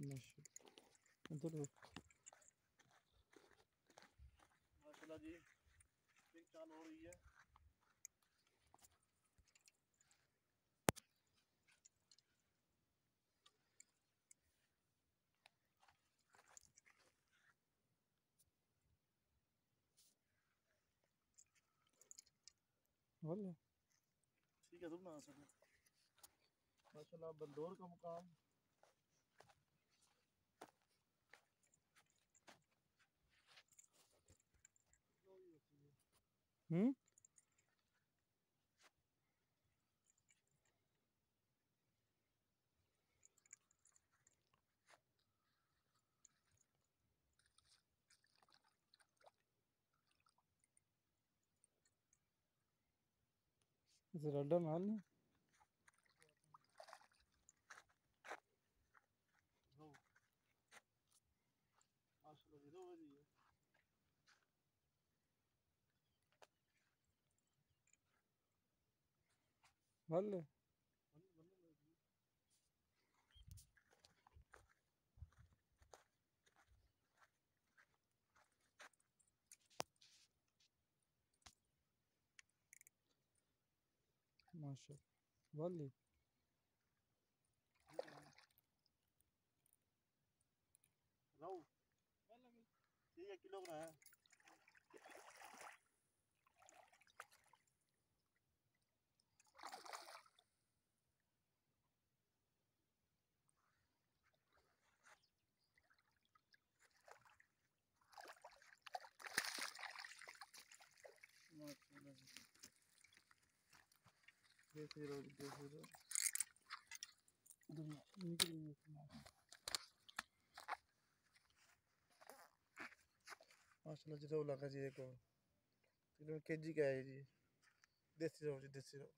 ماشاء ادھر ماشاء اللہ جی ایک چال ہو رہی ہے۔ ٹھیک ہے تم نا ماشاء اللہ بندور کا مقام۔ Hmm? Is it all done, honey? بولے ماشاء بولی رہو ٹھیک ہے کلو کا ہے ماشاء اللہ جی رو لگا جی ایک کے جی کا ہے جی؟ دیسی رہو جی دیسی رہو۔